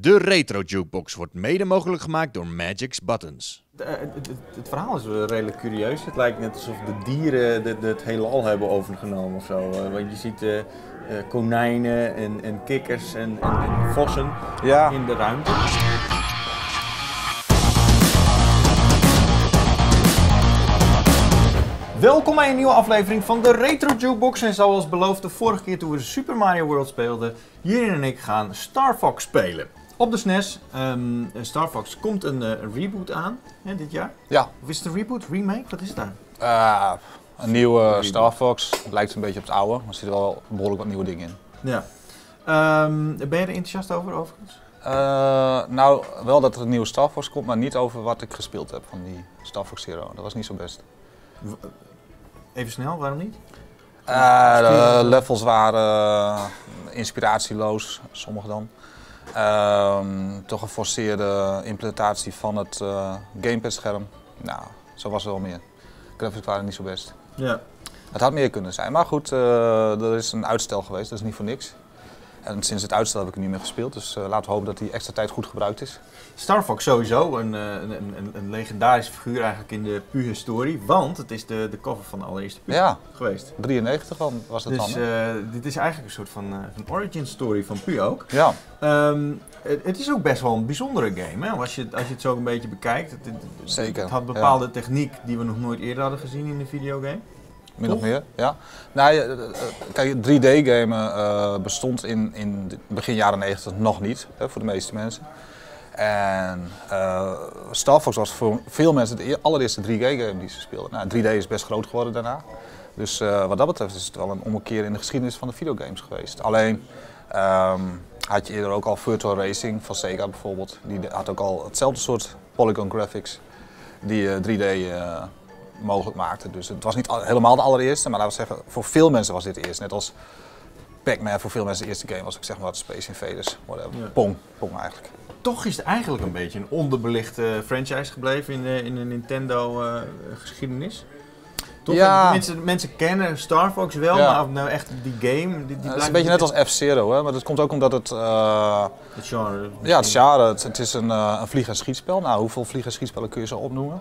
De Retro Jukebox wordt mede mogelijk gemaakt door Magic's Buttons. Het, het, het, het verhaal is wel redelijk curieus. Het lijkt net alsof de dieren de, de, het heelal hebben overgenomen of zo. Eh, want je ziet eh, eh, konijnen en, en kikkers en, en, en vossen Ja. in de ruimte. Welkom bij een nieuwe aflevering van de Retro Jukebox. En zoals beloofd de vorige keer toen we Super Mario World speelden, Jirin en ik gaan Star Fox spelen. Op de SNES, ehm, Star Fox komt een eh, reboot aan hè, dit jaar. Ja, Of is het een reboot, remake? Wat is het daar? eh, een nieuwe Star Fox. Lijkt een beetje op het oude, maar er zitten wel behoorlijk wat nieuwe dingen in. Ja. Ehm, ben je er enthousiast over overigens? Eh, nou, wel dat er een nieuwe Star Fox komt, maar niet over wat ik gespeeld heb van die Star Fox Zero. Dat was niet zo best. Even snel, waarom niet? Eh, de levels waren eh, inspiratieloos, sommige dan. Ehm, toch een geforceerde implementatie van het eh gamepad-scherm. Nou, zo was er wel meer. Graphics waren niet zo best. Ja. Het had meer kunnen zijn. Maar goed, eh, er is een uitstel geweest, dat is niet voor niks. En sinds het uitstel heb ik er niet meer gespeeld. Dus eh, laten we hopen dat die extra tijd goed gebruikt is. Star Fox sowieso een, eh, een, een, een, legendarische figuur eigenlijk in de Pu-historie. Want het is de, de cover van de allereerste Pu Ja, geweest. 93 dan was dat Dus dan. eh, dit is eigenlijk een soort van, van origin story van Pu ook. ja, Ehm, het, het is ook best wel een bijzondere game. Hè? Als, je, als je het zo een beetje bekijkt. Het, het- Zeker, Het had bepaalde techniek die we nog nooit eerder hadden gezien in een videogame. Min of meer. Ja. Nou, eh, eh, kijk, 3D-gamen eh, bestond in, in begin jaren 90 nog niet, hè, voor de meeste mensen. En Star Fox was voor veel mensen de eer- allereerste 3D-game die ze speelden. Nou, 3D is best groot geworden daarna. Dus wat dat betreft is het wel een ommekeer in de geschiedenis van de videogames geweest. Alleen ehm, had je eerder ook al Virtual Racing van Sega bijvoorbeeld. Die had ook al hetzelfde soort polygon graphics die eh, 3D eh, mogelijk maakte. Dus het was niet al- helemaal de allereerste, maar laten we zeggen, voor veel mensen was dit de eerste. Net als Pac-Man voor veel mensen de eerste game was. Ik zeg maar wat Space Invaders, whatever. Ja. Pong, Pong eigenlijk. Toch is het eigenlijk een beetje een onderbelichte franchise gebleven in de, in de Nintendo-geschiedenis. Toch? Ja. Mensen, mensen kennen Star Fox wel, Ja. maar nou echt die game. Die, die het is een beetje net als F-Zero, hè? maar dat komt ook omdat het... eh, Het genre. Ja, het genre. Het, het is een, eh, een vlieg- en schietspel. Nou, hoeveel vlieg- en schietspellen kun je zo opnoemen?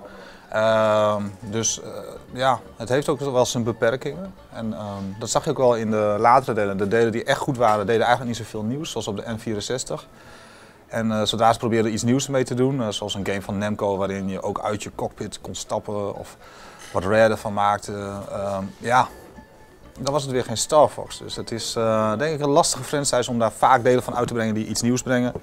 Ehm, dus eh, ja, het heeft ook wel zijn beperkingen. En ehm, dat zag je ook wel in de latere delen. De delen die echt goed waren, deden eigenlijk niet zoveel nieuws, zoals op de N64. En eh, zodra ze probeerden iets nieuws mee te doen, eh, zoals een game van Namco waarin je ook uit je cockpit kon stappen of wat Rare ervan maakte, ehm, ja, dan was het weer geen Star Fox. Dus het is denk ik een lastige franchise om daar vaak delen van uit te brengen die iets nieuws brengen.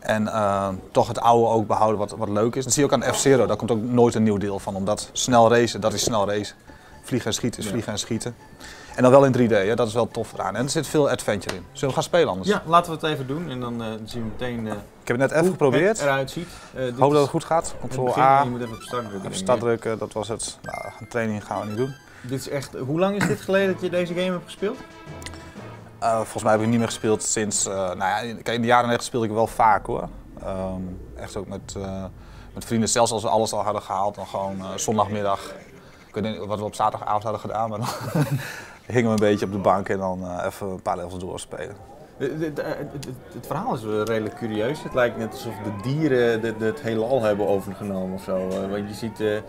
En eh, toch het oude ook behouden wat, wat leuk is. Dat zie je ook aan F-Zero, daar komt ook nooit een nieuw deel van. Omdat snel racen, dat is snel racen. Vliegen en schieten is Ja. vliegen en schieten. En dan wel in 3D, hè? dat is wel tof eraan. En er zit veel adventure in. Zullen we gaan spelen anders? Ja, laten we het even doen en dan eh, zien we meteen eh, Ik heb het net even geprobeerd. het eruit ziet. Dit Hoop dat het goed gaat. het Control begin. A, Je moet even op start drukken. even denk start ik. drukken, dat was het. Nou, een training gaan we niet doen. Dit is echt, hoe lang is dit geleden dat je deze game hebt gespeeld? Eh, volgens mij heb ik niet meer gespeeld sinds. eh, nou ja, in- de jaren 90 speelde ik wel vaak hoor. Ehm, echt ook met, eh, met vrienden. Zelfs als we alles al hadden gehaald, dan gewoon zondagmiddag. Ik weet niet wat we op zaterdagavond hadden gedaan, maar dan hingen we een beetje op de bank en dan even een paar levels doorspelen. Het, verhaal is redelijk curieus. Het lijkt net alsof de dieren het heelal hebben overgenomen of zo. Eh, Want je ziet eh, eh,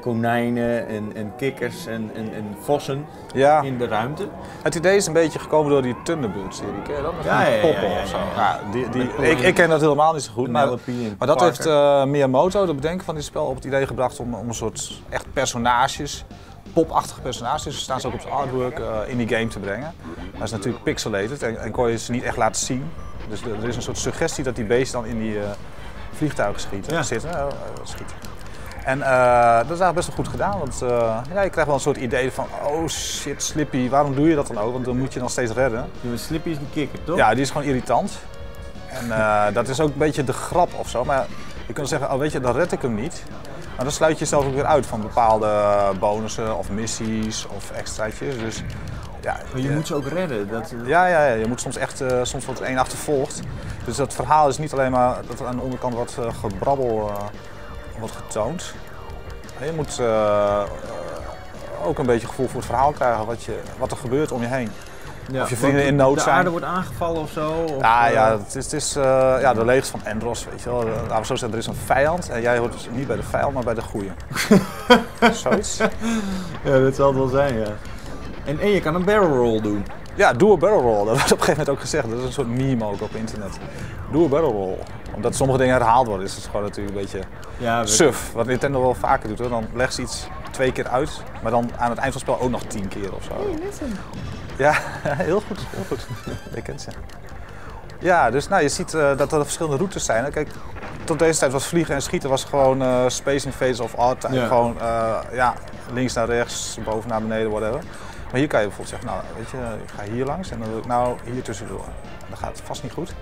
konijnen en, en kikkers en, en, en vossen Ja, in de ruimte. het idee is een beetje gekomen door die Thunderbird-serie. Ken je dat? Met Ja, ja, ja, poppen ja, of zo. die, die, ik, ik ken dat helemaal niet zo goed. Maar, maar dat heeft eh, Miyamoto, de bedenker van dit spel, op het idee gebracht om, om een soort echt personages, popachtige personages, staan ze ook op het artwork, eh, in die game te brengen. Maar is natuurlijk pixelated en, en kon je ze niet echt laten zien. Dus er er is een soort suggestie dat die beesten dan in die eh, vliegtuigen schieten, Ja. zitten. eh, schieten. En dat is eigenlijk best wel goed gedaan, want ja, je krijgt wel een soort idee van, oh shit, Slippy, waarom doe je dat dan ook? Want dan moet je dan steeds redden. Met Slippy is die kikker, toch? Ja, die is gewoon irritant. En dat is ook een beetje de grap of zo. Maar je kunt zeggen, oh weet je, dan red ik hem niet. Maar dan sluit je jezelf ook weer uit van bepaalde bonussen of missies of extraatjes. Dus ja, Maar je moet ze ook redden. Dat, eh, ja, ja, ja, je moet soms echt, eh, soms wordt er één achtervolgd. Dus dat verhaal is niet alleen maar dat er aan de onderkant wat eh, gebrabbel eh, wordt getoond. Je moet eh, eh, ook een beetje gevoel voor het verhaal krijgen, wat, je, wat er gebeurt om je heen. Ja, Of je vrienden in nood de zijn. aarde wordt aangevallen of zo? Of, Ja, eh, ja, het is, het is eh, ja, de legers van Endros, weet je wel. Eh, Laten we zo zeggen, er is een vijand en jij hoort dus niet bij de vijand, maar bij de goeie. Zoiets. ja, dat zal het wel zijn, ja. En, en je kan een barrel roll doen. Ja, doe een barrel roll. Dat wordt op een gegeven moment ook gezegd. Dat is een soort meme ook op internet. Doe een barrel roll. Omdat sommige dingen herhaald worden, is het gewoon natuurlijk een beetje Ja, suf. Wat Nintendo wel vaker doet hoor. Dan legt ze iets twee keer uit, maar dan aan het eind van het spel ook nog tien keer of zo. Ja, heel goed. Heel goed. Je kent ze. Ja, dus nou, je ziet eh, dat er verschillende routes zijn. Kijk, tot deze tijd was vliegen en schieten was gewoon eh, Space Invaders of Art. Ja. Gewoon eh, ja, links naar rechts, boven naar beneden, whatever. Maar hier kan je bijvoorbeeld zeggen, nou weet je, ik ga hier langs en dan wil ik nou hier tussendoor. Dan gaat het vast niet goed.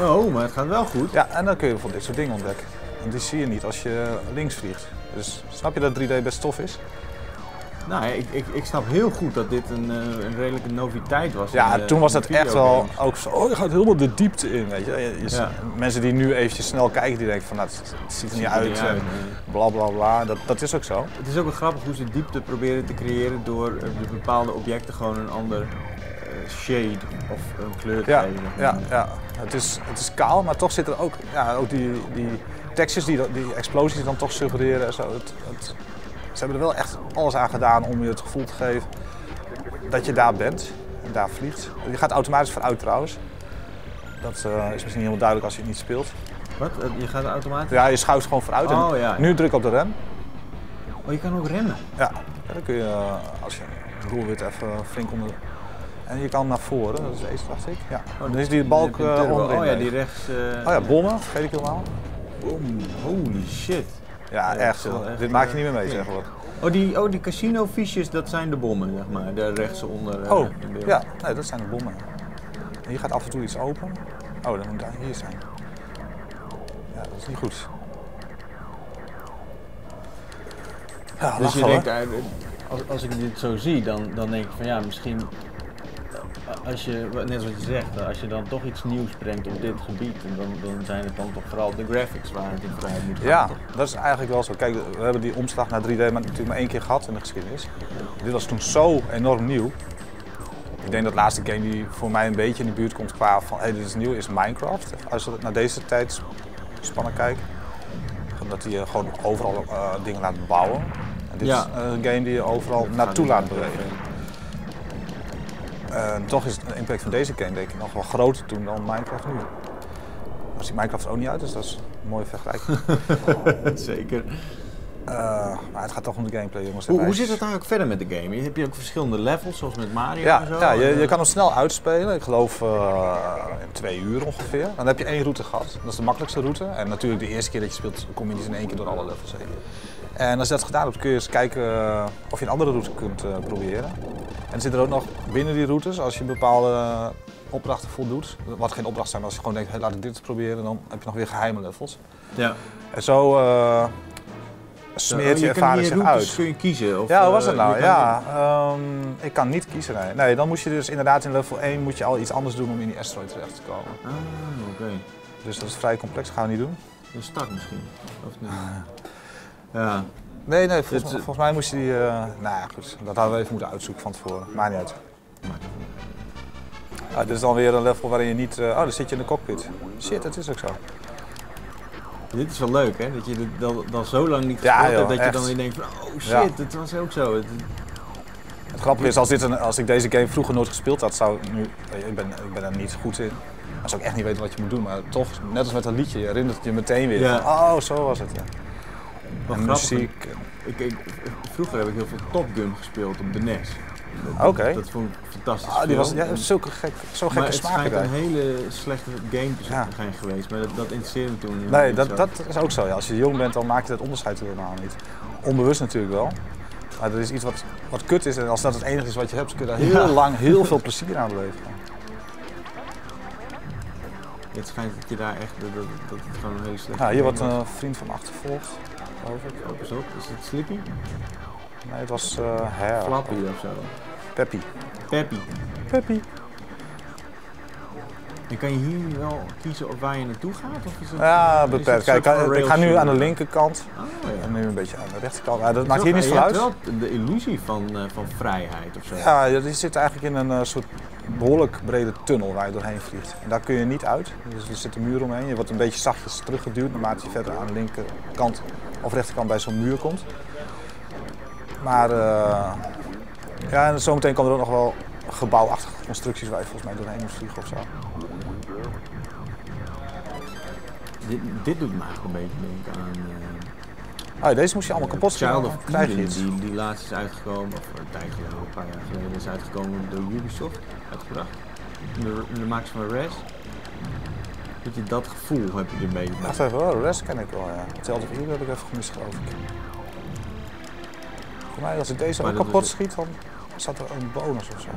Oh, maar het gaat wel goed. Ja, en dan kun je bijvoorbeeld dit soort dingen ontdekken. En die zie je niet als je links vliegt. Dus snap je dat 3D best tof is? Nou, ik, ik, ik snap heel goed dat dit een, eh, een redelijke noviteit was. Ja, de- toen was dat echt wel ook zo, oh je gaat helemaal de diepte in, weet je. je, je- Ja. Mensen die nu eventjes snel kijken, die denken van, nou, het, het ziet er niet Ziet uit, en nee. bla bla bla. Dat, dat is ook zo. Het is ook wel grappig hoe ze diepte proberen te creëren door eh, de bepaalde objecten gewoon een ander eh, shade of een kleur te Ja, geven. ja, ja. Het, is, het is kaal, maar toch zitten er ook, ja, ook die, die textures, die, die explosies dan toch suggereren en zo. Het, het- ze hebben er wel echt alles aan gedaan om je het gevoel te geven dat je daar bent en daar vliegt. Je gaat automatisch vooruit trouwens. Dat eh, is misschien niet helemaal duidelijk als je het niet speelt. Wat? Eh, Je gaat automatisch? Ja, je schuift gewoon vooruit en Oh, ja, ja. nu druk op de rem. Oh, je kan ook remmen. Ja, ja, dan kun je eh, als je het doelwit even flink onder. En je kan naar voren, dat is deze dacht ik. Ja. Oh, dan is die balk eh, onderin. Oh ja, die rechts. eh, Oh ja, bommen, vergeet ik helemaal. Boom. Holy shit. Ja, Ja, echt. wel Dit maak je eh, niet meer mee, zeg maar. Oh, die, oh, die casino fiches, dat zijn de bommen, zeg maar. De rechtse onder. eh, Oh, ja, nee, dat zijn de bommen. En hier gaat af en toe iets open. Oh, dan moet daar hier zijn. Ja, dat is niet goed. Ja, Dus je denkt, als, als ik dit zo zie, dan, dan denk ik van ja, misschien als je, net wat je zegt, als je dan toch iets nieuws brengt op dit gebied, en dan, dan zijn het dan toch vooral de graphics waar het in vooruit moet gaan. Ja, toch? dat is eigenlijk wel zo. Kijk, we hebben die omslag naar 3D maar natuurlijk maar één keer gehad in de geschiedenis. Dit was toen zo enorm nieuw. Ik denk dat de laatste game die voor mij een beetje in de buurt komt qua van hey, dit is nieuw, is Minecraft. Als we naar deze tijdspannen kijken. Dat hij je gewoon overal eh, dingen laat bouwen. En dit Ja. is een game die je overal naartoe laat bewegen. En toch is de impact van deze game denk ik nog wel groter toen dan Minecraft nu. Maar ziet Minecraft ook niet uit, dus dat is een mooie vergelijking. Zeker. Eh, maar het gaat toch om de gameplay, jongens. en Hoe, zit het eigenlijk verder met de game? Heb je ook verschillende levels, zoals met Mario Ja, en zo? ja je, je eh, kan hem snel uitspelen. Ik geloof eh, in twee uur ongeveer. Dan heb je één route gehad. Dat is de makkelijkste route. En natuurlijk de eerste keer dat je speelt, kom je niet in één keer door alle levels heen. En als je dat gedaan hebt, kun je eens kijken eh, of je een andere route kunt eh, proberen. En er zit er ook nog binnen die routes, als je bepaalde opdrachten voldoet. Wat geen opdracht zijn, maar als je gewoon denkt, hey, laat ik dit eens proberen, dan heb je nog weer geheime levels. Ja. En zo eh smeert je kan ervaring zich uit. kun je kiezen. Of, Ja, hoe was dat nou? je Ja, ehm, ik kan niet kiezen. Nee. nee, dan moest je dus inderdaad in level 1 moet je al iets anders doen om in die asteroid terecht te komen. Ah, oké. Dus dat is vrij complex, gaan we niet doen. Een start misschien. Of niet? Ja. Nee, nee, volgens, mij moest je die. eh, nou ja, goed, dat hadden we even moeten uitzoeken van tevoren. Maakt niet uit. Ah, dit is dan weer een level waarin je niet. eh, oh, dan zit je in de cockpit. Shit, dat is ook zo. Dit is wel leuk, hè? Dat je dan, dan zo lang niet Ja, gespeeld joh, hebt, dat je dan weer denkt van, oh shit, Ja. het was ook zo. Het- Het grappige is, als, dit een, als ik deze game vroeger nooit gespeeld had, zou ik nu. Ik ben, ik ben er niet goed in. Dan zou ik echt niet weten wat je moet doen. Maar toch, net als met dat liedje, je herinnert je meteen weer. Ja. Van, oh, zo was het. Ja. Wat En grappig. muziek. Ik, ik, vroeger heb ik heel veel Top Gun gespeeld op de NES. Dat- Oké. Dat vond ik fantastisch. Ah, die was ja, zulke gek, zo gekke het smaak schijnt erbij. een hele slechte game te Ja. zijn geweest, maar dat, dat interesseerde me toen niet. Nee, dat, zo. dat is ook zo. Ja. Als je jong bent, dan maak je dat onderscheid helemaal niet. Onbewust natuurlijk wel. Maar er is iets wat, wat kut is en als dat het enige is wat je hebt, kun je daar heel Ja. lang heel veel plezier aan beleven. Het schijnt dat je daar echt, dat, dat, dat het gewoon een hele slechte Ja, hier game wordt een vriend van achtervolgd, geloof ik. Oh, pas op, is het Slippy? Nee, het was eh Hair. Flappy of zo. Peppy. Peppy. Peppy. En kan je hier wel kiezen op waar je naartoe gaat? Of is het, Ja, is beperkt. het Kijk, ik, ga nu aan de linkerkant Oh, ja. en nu een beetje aan de rechterkant. Ja, dat maakt Zo, hier niet je veel uit. hebt wel de illusie van, eh, van vrijheid of zo. Ja, je zit eigenlijk in een eh, soort behoorlijk brede tunnel waar je doorheen vliegt. En daar kun je niet uit. Dus er zit een muur omheen. Je wordt een beetje zachtjes teruggeduwd naarmate je verder aan de linkerkant of rechterkant bij zo'n muur komt. Maar eh, ja, en zometeen komen er ook nog wel gebouwachtige constructies waar je volgens mij doorheen moet vliegen of zo. Dit, dit doet me eigenlijk een beetje denken aan eh, Oh, deze moest je allemaal kapot Child schieten. of dan krijg je Eden, iets. die, die laatst is uitgekomen, of een tijd geleden, een paar jaar geleden, is uitgekomen door Ubisoft, uitgebracht. De, de makers van Res. Dat je dat gevoel heb je er bij. Wacht even, rest ken ik wel. Ja. Hetzelfde hier heb ik even gemist, geloof ik. Voor mij, als ik deze Maar ook dat kapot schiet, dan staat er een bonus of zo.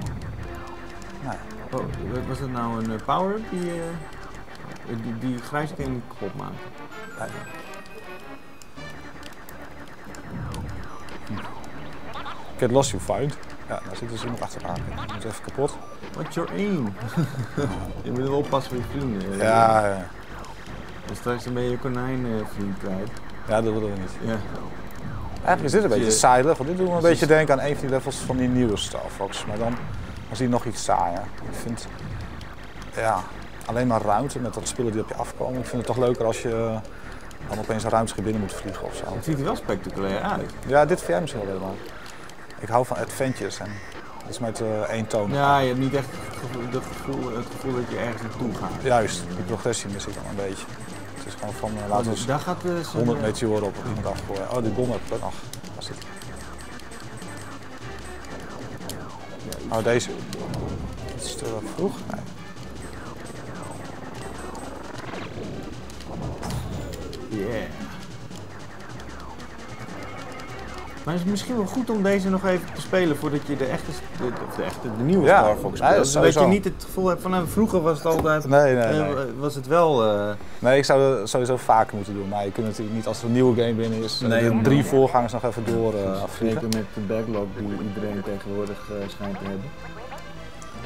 Nee. Oh, was het nou een eh, power-up die, eh, die, die grijze ding kapot maakt? Get lost you find. Ja, daar zitten ze nog achteraan. Die moet even kapot. What's your aim? je moet wel oppassen met je vrienden. eh. Ja, ja. Want straks ben je je konijnvriend kwijt. ja, dat willen we niet. Ja. Eigenlijk is dit een beetje een saai level. Dit doet me een beetje denken aan een van die levels van die nieuwe Star Fox. Maar dan was die nog iets saaier. Ik vind, ja, alleen maar ruimte met dat spullen die op je afkomen. Ik vind het toch leuker als je dan opeens een ruimteschip binnen moet vliegen of zo. Het ziet er wel spectaculair uit. Ja, dit vind jij misschien wel helemaal. Ik hou van adventures en dat is met eh één toon. Ja, je hebt niet echt het gevoel, het gevoel dat je ergens naartoe gaat. Juist, die progressie mis ik dan een beetje. Het is gewoon van, eh, laten we eens Daar gaat de 100 meteoren op iemand afgooien. Oh, die bom heb ik nog. Zit die? Oh, deze. Iets te vroeg? Nee. Yeah. Maar het is misschien wel goed om deze nog even te spelen voordat je de echte, de, of de, echte, de nieuwe Ja, Star Fox speelt. Zodat je niet het gevoel hebt van nou, vroeger was het altijd, Nee, nee, eh, nee. was het wel... eh, Nee, ik zou het sowieso vaker moeten doen. Maar je kunt natuurlijk niet als er een nieuwe game binnen is, Nee, de om- drie voorgangers nog even door eh Zeker afvliegen. met de backlog die iedereen tegenwoordig eh, schijnt te hebben.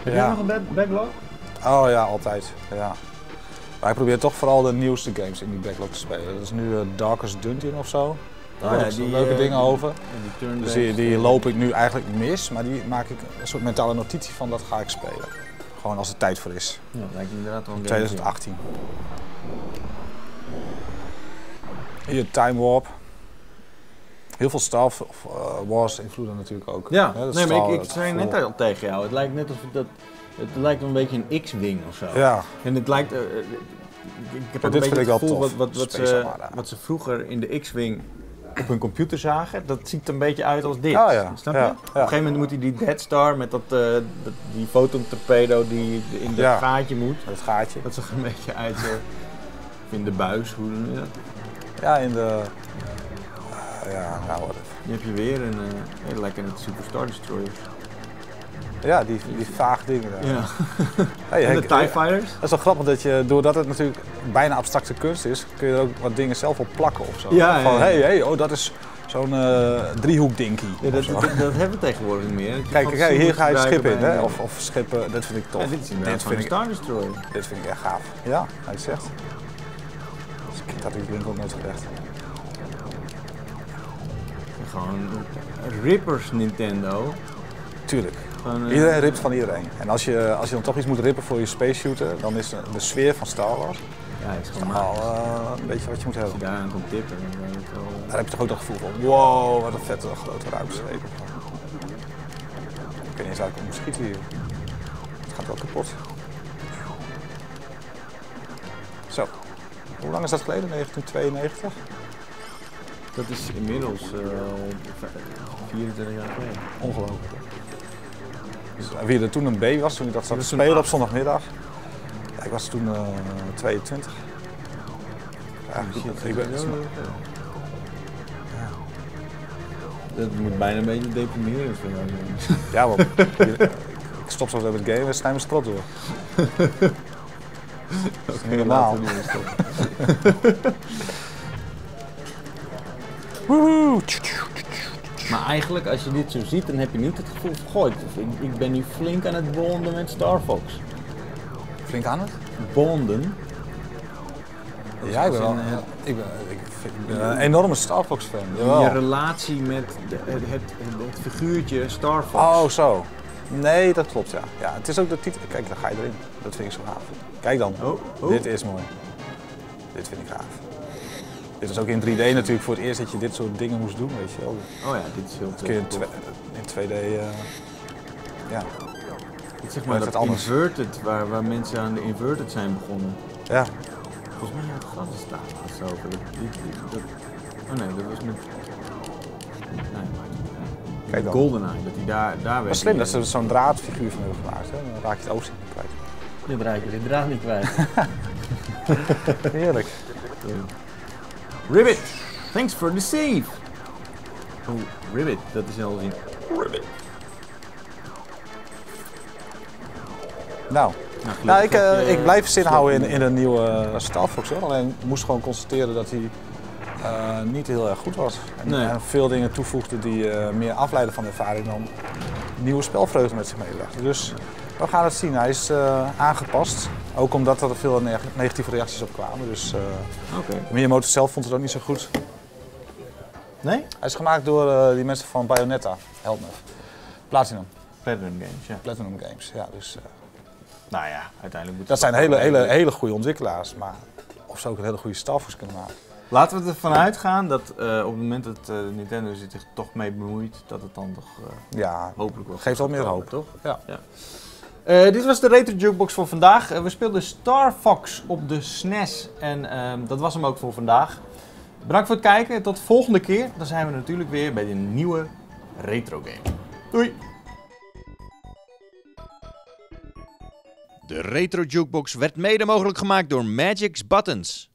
Heb jij Ja. nog een ba- backlog? Oh ja, altijd. Ja. Maar ik probeer toch vooral de nieuwste games in die backlog te spelen. Dat is nu eh, Darkest Dungeon of zo. Daar ja, die, leuke eh, dingen over. Die Dus die, die loop ik nu eigenlijk mis, maar die maak ik een soort mentale notitie van dat ga ik spelen. Gewoon als er tijd voor is. Ja, lijkt me inderdaad wel een 2018. Hier Time Warp. Heel veel Star eh, Wars invloeden natuurlijk ook. Ja, dat nee, maar ik, ik zei net al tegen jou, het lijkt net alsof dat, het lijkt een beetje een X-wing of zo. Ja, En het lijkt, eh, ik heb Ja, ook dit een beetje het gevoel wat, wat, wat, ze, wat ze vroeger in de X-wing op hun computer zagen, dat ziet er een beetje uit als dit. Oh ja, Snap je? ja. Op een gegeven moment moet hij die Dead Star met dat, eh, dat die fotontorpedo die in dat gaatje moet. dat gaatje. Dat zag er een beetje uit in de buis, hoe noem je dat? Ja, in de... eh, ja, nou wat Nu heb je weer een, eh ja, lijkt een Super Star Destroyer. Ja, die, die vaag dingen. daar. Ja. Hey, En de TIE eh, Fighters. Dat is wel grappig dat je, doordat het natuurlijk bijna abstracte kunst is, kun je er ook wat dingen zelf op plakken of zo. Ja, Van, ja. hey, hey, oh, dat is zo'n eh driehoek dinky. Ja, dat, dat, dat hebben we tegenwoordig niet meer. Kijk, kijk, hier ga je schip in, hè? Of, of schippen, dat vind ik tof. Ja, dit vind ik, Star Destroyer. dit vind ik echt gaaf. Ja, hij zegt. Dus ik had die link ook nooit gelegd. Gewoon rippers Nintendo. Tuurlijk. Gewoon, eh, Iedereen ript van iedereen. En als je, als je dan toch iets moet rippen voor je space shooter, dan is de, sfeer van Star Wars Ja, is gewoon al eh, een beetje wat je moet Als hebben. je daar aan kan tippen, dan ben je het wel... Daar heb je toch ook dat gevoel van, wow, wat een vette grote ruimtescheep. Ik weet niet eens op moet schieten hier. Het gaat wel kapot. Zo. Hoe lang is dat geleden? 1992? Dat is inmiddels eh 24 jaar geleden. Ongelooflijk. Wie er toen een B was, toen ik dat zat te spelen op zondagmiddag. Ja, ik was toen eh 22. Ja, ik ben, wel- Dat moet bijna een beetje deprimerend voor jou ja, want ik stop zo met gamen en snij mijn strot door. Dat is niet normaal. Woehoe. Maar eigenlijk, als je dit zo ziet, dan heb je niet het gevoel van... Goh, ik, ik- ben nu flink aan het bonden met Star Fox. Flink aan het? bonden. Ja, ik ben, wel, in, eh, ik, ben, ik, vind- ik ben een enorme Star Fox fan. Je Jawel. relatie met de- het, het, het figuurtje Star Fox. Oh, zo. Nee, dat klopt, ja. ja. Het is ook de titel. Kijk, daar ga je erin. Dat vind ik zo gaaf. Kijk dan. Oh, oh. Dit is mooi. Dit vind ik gaaf. Dit is ook in 3D natuurlijk voor het eerst dat je dit soort dingen moest doen, weet je wel. Oh ja, dit is heel Dat kun je in, tof. twe- in 2D, eh, ja. Dit is zeg maar dat het anders. inverted, waar, waar mensen aan de inverted zijn begonnen. ja. Volgens mij had Gladys daar laatst over. Dat, dat, oh nee, dat was met... Nee, maar, Kijk dan. GoldenEye, dat hij daar, daar werd. Maar slim dat ze zo'n draadfiguur van hebben gemaakt. Hè? Dan raak je het oogzicht niet kwijt. Dit raak je de draad niet kwijt. Heerlijk. Ribbit, thanks for the save. Oh, Ribbit, dat is heel zin. Ribbit. Nou, Nou, nou ik, eh, ik blijf zin slot houden in, in. de nieuwe eh, Star Fox hoor. Alleen moest gewoon constateren dat hij eh, niet heel erg goed was. En, Nee. en veel dingen toevoegde die eh, meer afleiden van de ervaring dan nieuwe spelvreugde met zich meebrachten. Dus we gaan het zien. Hij is eh, aangepast. Ook omdat er veel neg- negatieve reacties op kwamen. Dus eh Oké. Miyamoto zelf vond het ook niet zo goed. Nee? Hij is gemaakt door eh, die mensen van Bayonetta, help me. Platinum, Platinum Games, ja. Platinum Games. Ja, dus, eh, Nou ja, uiteindelijk moet dat zijn hele, hele, hele goede ontwikkelaars. Maar of ze ook een hele goede Star Fox kunnen maken. Laten we ervan uitgaan dat eh, op het moment dat eh, Nintendo zich toch mee bemoeit, dat het dan toch eh, Ja, hopelijk wel Geeft wel meer hoop. toch? Ja. Eh, dit was de Retro Jukebox voor vandaag. Eh, we speelden Star Fox op de SNES en ehm, dat was hem ook voor vandaag. Bedankt voor het kijken. Tot de volgende keer. Dan zijn we natuurlijk weer bij de nieuwe retro game. Doei! De Retro Jukebox werd mede mogelijk gemaakt door Magic's Buttons.